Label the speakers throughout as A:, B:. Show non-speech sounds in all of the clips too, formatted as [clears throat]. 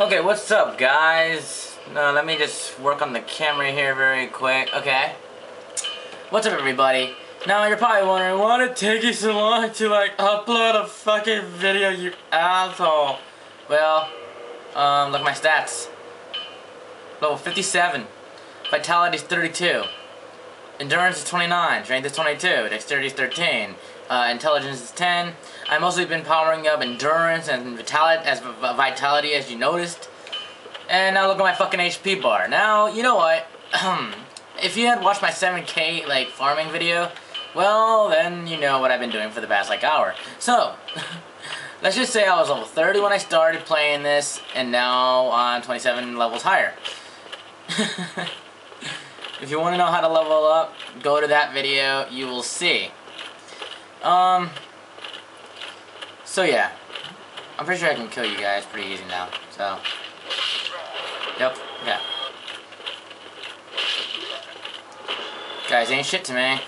A: Okay, what's up, guys? Uh, let me just work on the camera here very quick. Okay. What's up, everybody? Now, you're probably wondering, why did it take you so long to, like, upload a fucking video, you asshole? Well, um, look at my stats. Level 57. Vitality is 32. Endurance is 29. Strength is 22. Dexterity is 13. Uh, intelligence is 10. I've mostly been powering up endurance and vitality as vitality as you noticed. And now look at my fucking HP bar. Now, you know what? [clears throat] if you had watched my 7k like farming video, well, then you know what I've been doing for the past like hour. So, [laughs] let's just say I was level 30 when I started playing this, and now I'm 27 levels higher. [laughs] if you want to know how to level up, go to that video, you will see. Um, so yeah, I'm pretty sure I can kill you guys pretty easy now, so, yep, yeah. Guys ain't shit to me.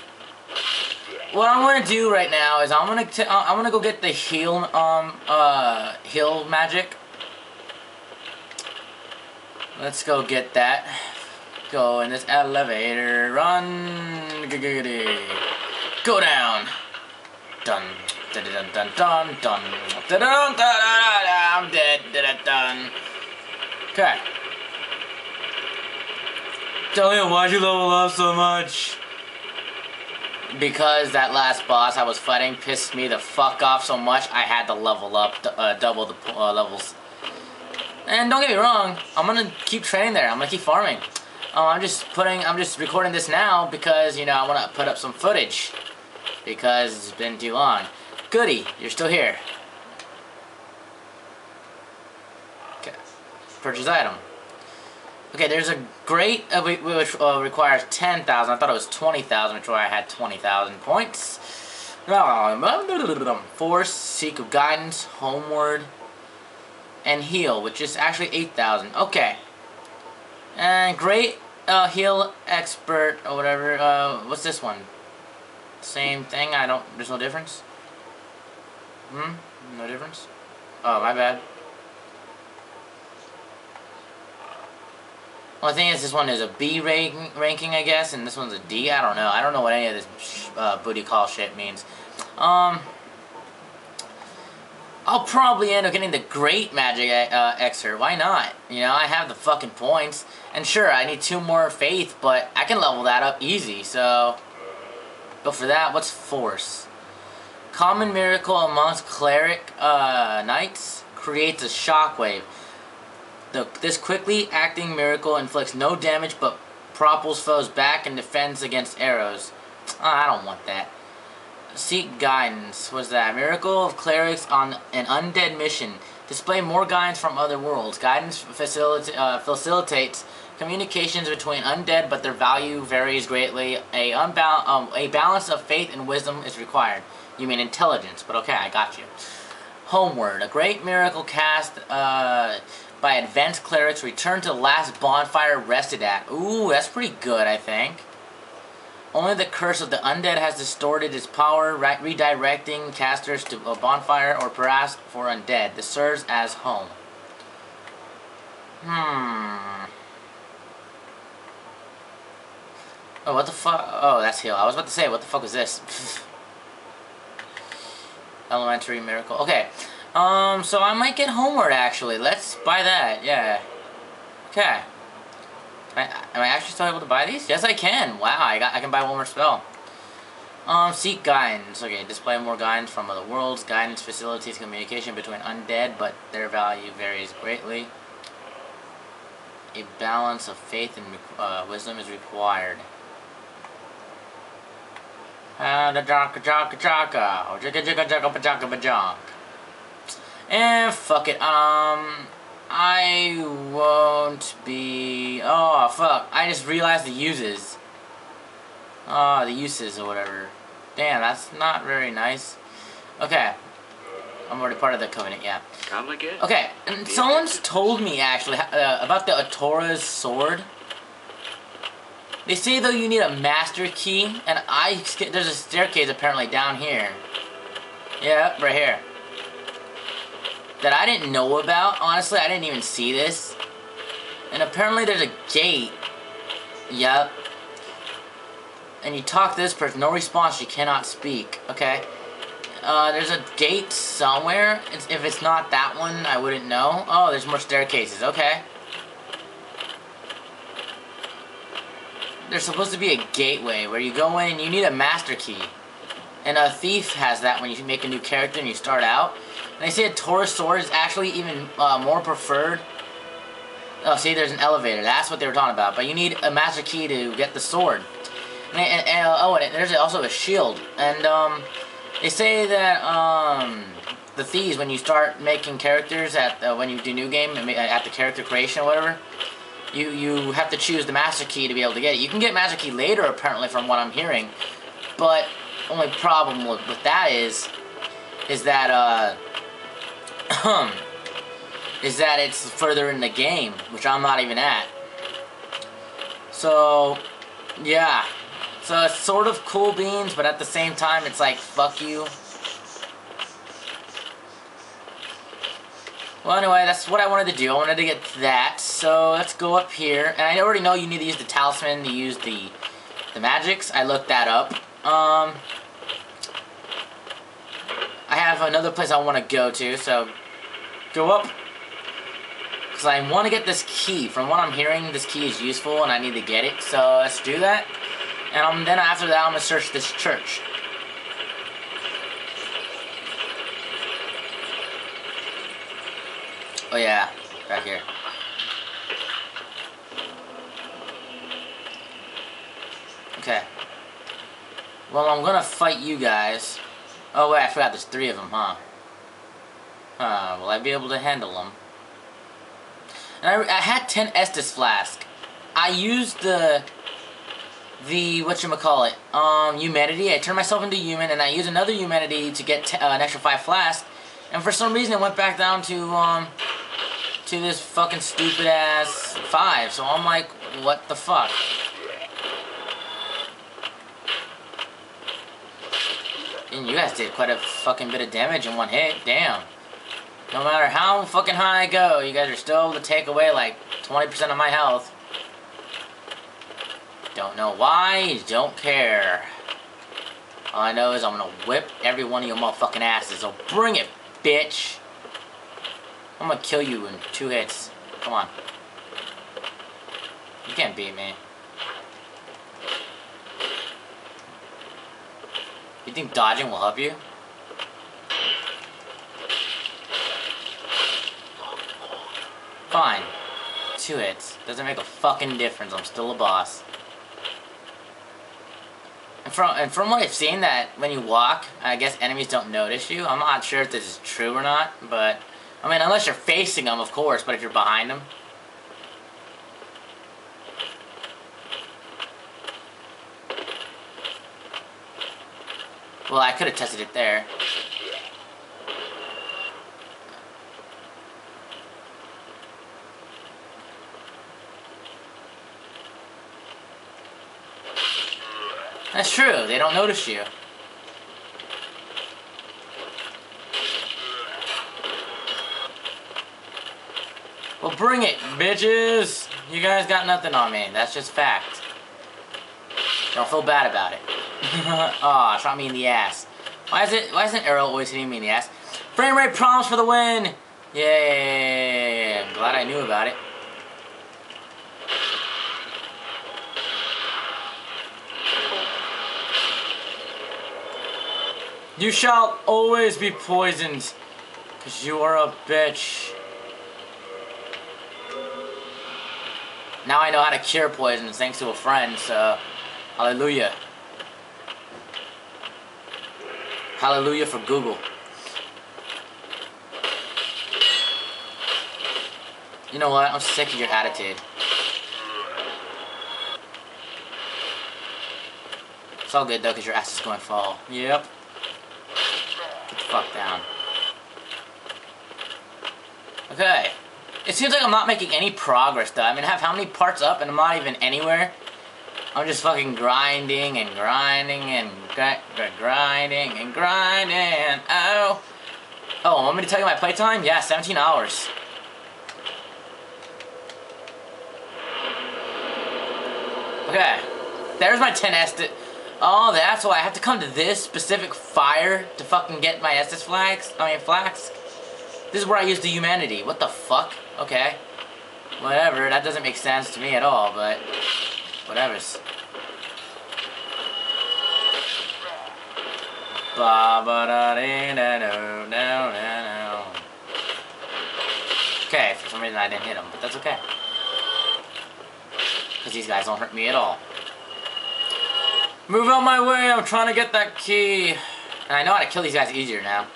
A: What I'm gonna do right now is I'm gonna t I'm gonna go get the heal um uh heal magic. Let's go get that. Go in this elevator. Run. Go down. Dun. Dun dun dun dun dun dun dun dun I'm dead. Dun dun. Okay. Delia, why'd you level up so much? Because that last boss I was fighting pissed me the fuck off so much, I had to level up, uh, double the uh, levels. And don't get me wrong, I'm gonna keep training there. I'm gonna keep farming. Um, I'm just putting, I'm just recording this now because, you know, I want to put up some footage. Because it's been too long. Goody, you're still here. Okay. Purchase item. Okay, there's a great, uh, which uh, requires 10,000. I thought it was 20,000, which why I had 20,000 points. Force, Seek of Guidance, Homeward, and Heal, which is actually 8,000. Okay. And great uh, Heal Expert, or whatever. Uh, what's this one? Same thing, I don't, there's no difference? Hmm? No difference? Oh, my bad. Well, the thing is, this one is a B ranking, ranking, I guess, and this one's a D. I don't know. I don't know what any of this uh, booty call shit means. Um, I'll probably end up getting the Great Magic uh, Excerpt. Why not? You know, I have the fucking points. And sure, I need two more Faith, but I can level that up easy, so... But for that, what's Force? Common Miracle amongst Cleric uh, Knights creates a shockwave. The, this quickly acting miracle inflicts no damage but propels foes back and defends against arrows. Oh, I don't want that. Seek guidance. Was that miracle of clerics on an undead mission? Display more guidance from other worlds. Guidance facilita uh, facilitates communications between undead, but their value varies greatly. A, um, a balance of faith and wisdom is required. You mean intelligence, but okay, I got you. Homeward. A great miracle cast uh, by advanced clerics return to the last bonfire rested at. Ooh, that's pretty good, I think. Only the curse of the undead has distorted its power, redirecting casters to a bonfire or perhaps for undead. This serves as home. Hmm. Oh, what the fuck? Oh, that's heal. I was about to say, what the fuck is this? [laughs] Elementary miracle. Okay. Um, so I might get Homeward, actually. Let's buy that, yeah. Okay. I, am I actually still able to buy these? Yes, I can. Wow, I got I can buy one more spell. Um, seek guidance. Okay, display more guidance from other worlds. Guidance facilitates communication between undead, but their value varies greatly. A balance of faith and uh, wisdom is required. Ah, the jaka jaka jaka. Or jaka jaka jaka jaka jaka and fuck it. Um, I won't be... Oh, fuck. I just realized the uses. Oh, the uses or whatever. Damn, that's not very nice. Okay. I'm already part of the covenant, yeah. Okay, and someone's told me, actually, uh, about the Astora's sword. They say, though, you need a master key, and I... There's a staircase, apparently, down here. Yeah, right here. that I didn't know about. Honestly, I didn't even see this. And apparently there's a gate. Yep. And you talk to this person, no response, you cannot speak. Okay. Uh, there's a gate somewhere. It's, if it's not that one, I wouldn't know. Oh, there's more staircases. Okay. There's supposed to be a gateway where you go in you need a master key. And a thief has that when you make a new character and you start out. And they say Astora's sword is actually even uh, more preferred. Oh, see, there's an elevator. That's what they were talking about. But you need a master key to get the sword. And, and, and uh, oh, and there's also a shield. And um, they say that um, the thieves, when you start making characters at uh, when you do new game at the character creation or whatever, you you have to choose the master key to be able to get it. You can get master key later, apparently, from what I'm hearing. But only problem with, with that is, is that uh, [clears throat] is that it's further in the game, which I'm not even at. So, yeah. So it's sort of cool beans, but at the same time, it's like, fuck you. Well, anyway, that's what I wanted to do. I wanted to get that. So let's go up here. And I already know you need to use the talisman to use the the magics. I looked that up. Um, I have another place I want to go to, so go up. Because I want to get this key. From what I'm hearing, this key is useful and I need to get it. So let's do that. And then after that, I'm going to search this church. Oh yeah, back here. Okay. Well, I'm gonna fight you guys. Oh wait, I forgot there's three of them, huh? Huh, will I be able to handle them? And I, I had 10 Estus Flask. I used the the what you call it um humanity. I turned myself into human, and I used another humanity to get uh, an extra five flask. And for some reason, it went back down to um to this fucking stupid ass five. So I'm like, what the fuck? And you guys did quite a fucking bit of damage in one hit. Damn. No matter how fucking high I go, you guys are still able to take away like 20% of my health. Don't know why, don't care. All I know is I'm gonna whip every one of your motherfucking asses, so bring it, bitch! I'm gonna kill you in two hits. Come on. You can't beat me. You think dodging will help you? Fine. Two hits. Doesn't make a fucking difference. I'm still a boss. And from, and from what I've seen that when you walk, I guess enemies don't notice you. I'm not sure if this is true or not, but I mean, unless you're facing them, of course, but if you're behind them. Well, I could have tested it there. That's true, they don't notice you. Well, bring it, bitches! You guys got nothing on me. That's just fact. Don't feel bad about it. [laughs] Aw, oh, shot me in the ass. Why is it? Why isn't Arrow always hitting me in the ass? Frame rate promise for the win! Yay! I'm glad I knew about it. You shall always be poisoned, because you are a bitch. Now I know how to cure poison thanks to a friend, so hallelujah. Hallelujah for Google. You know what? I'm sick of your attitude. It's all good though, because your ass is going to fall. Yep. Get the fuck down. Okay. It seems like I'm not making any progress though. I mean, I have how many parts up and I'm not even anywhere? I'm just fucking grinding and grinding and grinding and grinding. Oh. Oh, want me to tell you my playtime? Yeah, 17 hours. Okay. There's my 10 Estus. Oh, that's why I have to come to this specific fire to fucking get my Estus flags. I mean, flags. This is where I use the humanity. What the fuck? Okay. Whatever, that doesn't make sense to me at all, but... Whatever's. Ba ba da Okay, for some reason I didn't hit him, but that's okay. Because these guys don't hurt me at all. Move out my way, I'm trying to get that key. And I know how to kill these guys easier now.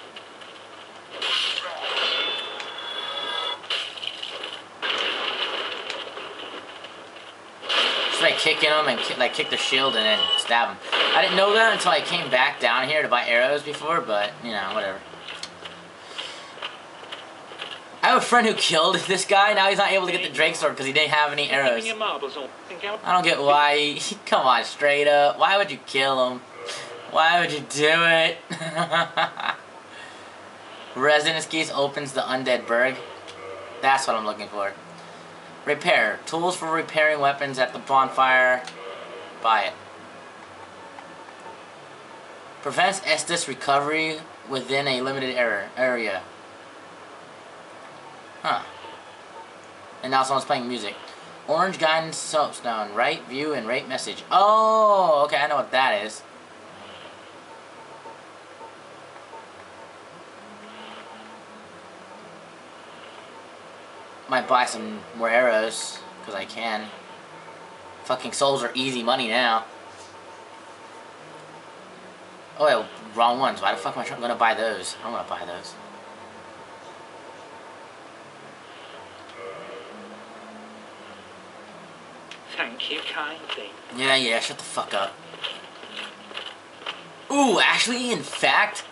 A: Like kicking them and like kick their shield and then stab them. I didn't know that until I came back down here to buy arrows before, but, you know, whatever. I have a friend who killed [laughs] this guy. Now he's not able to get the Drake sword because he didn't have any arrows. I don't get why. Come on, straight up. Why would you kill him? Why would you do it? [laughs] Residence keys opens the undead burg. That's what I'm looking for. Repair. Tools for repairing weapons at the bonfire. Buy it. Prevents Estus recovery within a limited error, area. Huh. And now someone's playing music. Orange guidance soapstone. Right view and rate message. Oh, okay, I know what that is. Might buy some more arrows, because I can. Fucking souls are easy money now. Oh, wait, wrong ones. Why the fuck am I gonna buy those? I'm gonna buy those.
B: Thank you kindly.
A: Yeah, yeah, shut the fuck up. Ooh, actually, in fact,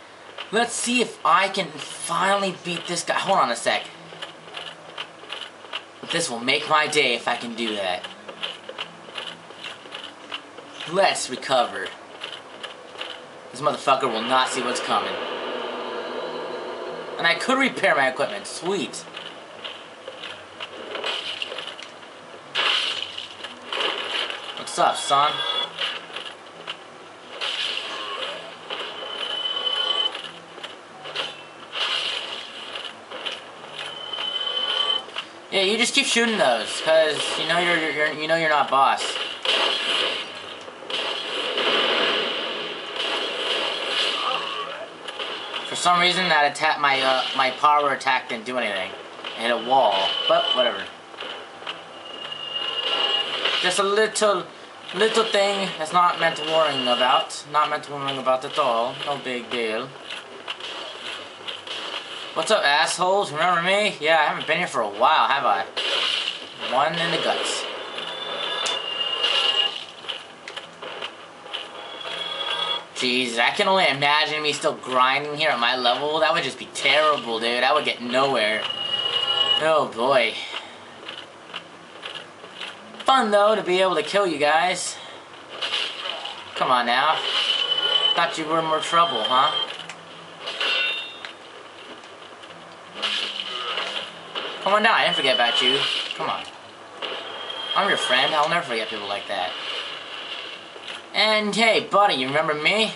A: let's see if I can finally beat this guy. Hold on a sec. This will make my day if I can do that. Let's recover. This motherfucker will not see what's coming. And I could repair my equipment. Sweet. What's up, son? Yeah, you just keep shooting those, cause you know you're, you're you know you're not boss. For some reason, that attack my uh, my power attack didn't do anything. It hit a wall, but whatever. Just a little little thing that's not meant to worrying about. Not meant to worrying about at all. No big deal. What's up, assholes? Remember me? Yeah, I haven't been here for a while, have I? One in the guts. Jeez, I can only imagine me still grinding here at my level. That would just be terrible, dude. I would get nowhere. Oh, boy. Fun, though, to be able to kill you guys. Come on, now. Thought you were in more trouble, huh? Come on down, I didn't forget about you. Come on. I'm your friend, I'll never forget people like that. And hey, buddy, you remember me?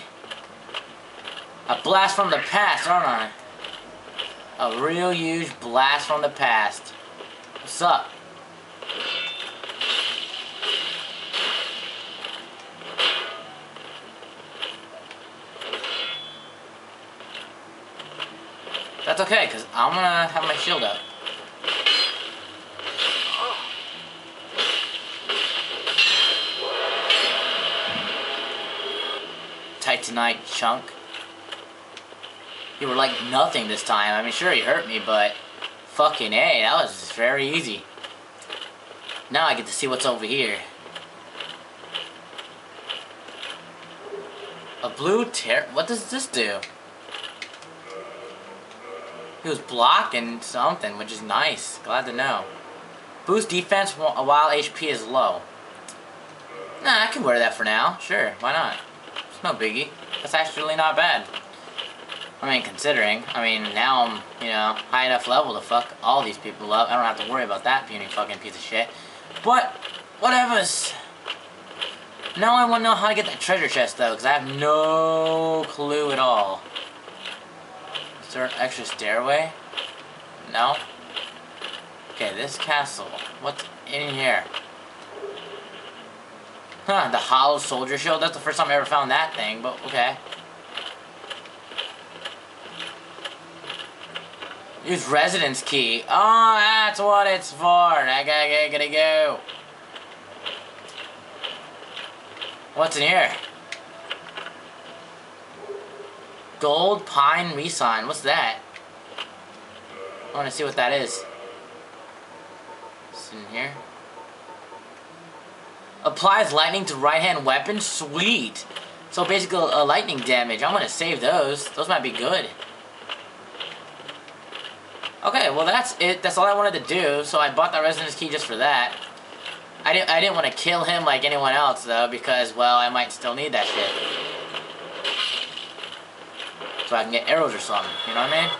A: A blast from the past, aren't I? A real huge blast from the past. What's up? That's okay, because I'm gonna have my shield up. Titanite chunk. You were like nothing this time. I mean, sure, he hurt me, but fucking A, that was very easy. Now I get to see what's over here. A blue tear. What does this do? He was blocking something, which is nice. Glad to know. Boost defense while HP is low. Nah, I can wear that for now. Sure, why not? No biggie. That's actually not bad. I mean, considering, I mean, now I'm, you know, high enough level to fuck all these people up. I don't have to worry about that puny fucking piece of shit. But, whatevers. Now I want to know how to get that treasure chest, though, because I have no clue at all. Is there an extra stairway? No? Okay, this castle. What's in here? Huh, [laughs] the hollow soldier shield? That's the first time I ever found that thing, but okay. Use residence key. Oh, that's what it's for. I gotta, gotta go. What's in here? Gold Pine Resin. What's that? I want to see what that is. It's in here. Applies lightning to right hand weapon? Sweet. So basically a lightning damage. I'm going to save those. Those might be good. Okay, well that's it. That's all I wanted to do. So I bought that residence key just for that. I didn't, I didn't want to kill him like anyone else, though, because, well, I might still need that shit. So I can get arrows or something, you know what I mean?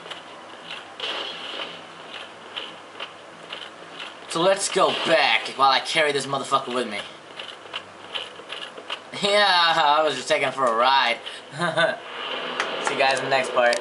A: So let's go back while I carry this motherfucker with me. [laughs] Yeah, I was just taking for a ride. [laughs] See you guys in the next part.